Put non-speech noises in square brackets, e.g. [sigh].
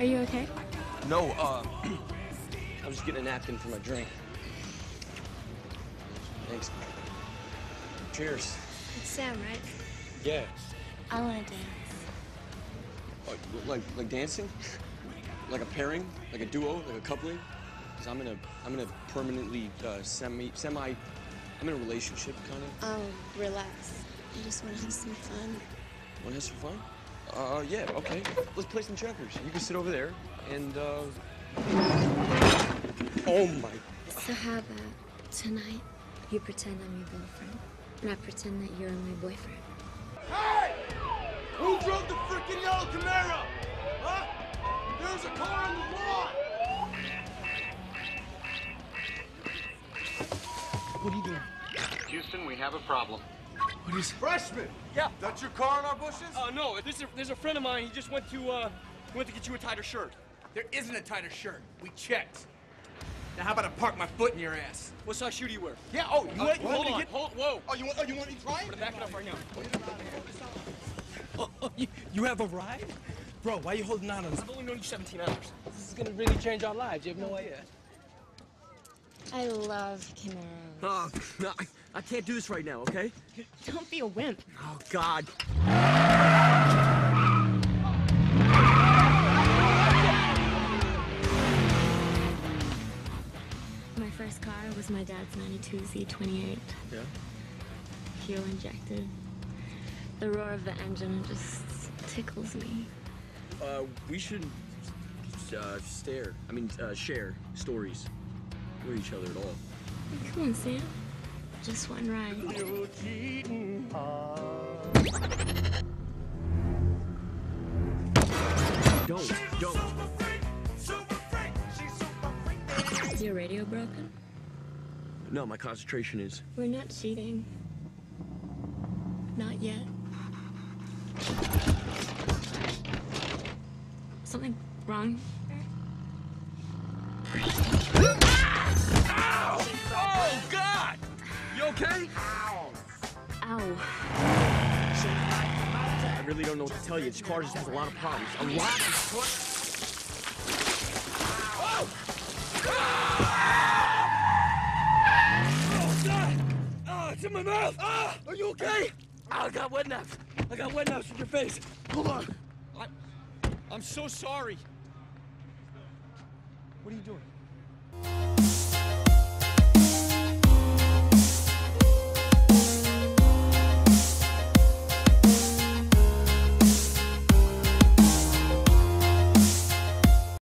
Are you okay? No, uh, [clears throat] I was just getting a napkin for my drink. Thanks. Cheers. It's Sam, right? Yeah. I want to dance. Uh, like like dancing? like a pairing? Like a duo? Like a coupling? Cause I'm in a I'm in a permanently uh, semi semi I'm in a relationship kind of. Oh, relax. I just want to have some fun. Want to have some fun? Uh, yeah, okay. Let's play some checkers. You can sit over there and uh. Oh my. So how about tonight you pretend I'm your girlfriend, and I pretend that you're my boyfriend. Hey! Who drove the freaking yellow Camaro? Huh? There's a car on the lawn! What are you doing? Houston, we have a problem. What is? Freshman! Yeah. That's your car in our bushes? Uh, no, there's a, there's a friend of mine. He just went to, uh, he went to get you a tighter shirt. There isn't a tighter shirt. We checked. Now how about I park my foot in your ass? What size shoe do you wear? Yeah, oh, you Uh, want, you hold want me on, to get... hold, whoa. Oh, you want, oh, you want me to try I'm it? gonna back it up right now. Oh, oh, you, you have a ride? Bro, why are you holding on to this? I've only known you 17 hours. This is gonna really change our lives. You have no idea. I love Camaros. Oh, no, I, I can't do this right now, okay? Don't be a wimp. Oh, God. My first car was my dad's 92 Z28. Yeah? Fuel injected. The roar of the engine just tickles me. Uh, we should uh, stare. I mean, uh, share stories with each other at all. Come on, Sam. Just one ride. Don't, don't. Is your radio broken? No, my concentration is. We're not cheating. Not yet. Something wrong? Okay? Ow. I really don't know what to tell you. This car just has a lot of problems. A lot of Oh, God! Oh, it's in my mouth! Ah! Are you okay? Oh, I got wet naps. I got wet naps from your face. Hold on. I'm, I'm so sorry. What are you doing?